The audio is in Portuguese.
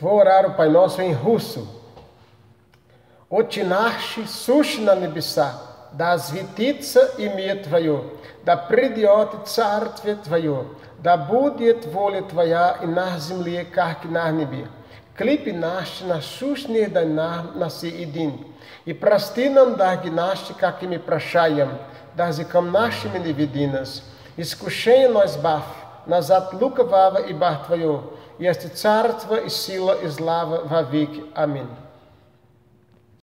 Vou orar o Pai Nosso em russo. Otinarshi sushna nebisa, das vititsa e metvayo, da prediot tsartvetvayo, da budiet voletvaya e narzimlie karkinarnibi. Klipinarshi na sushne danar nasi idin. E prastinam darginarshi kakimi prashayam, darzikamnarshi menividinas. Escuchem nós baf, назад лукавого и бах есть царство и сила и слава во веки. Аминь.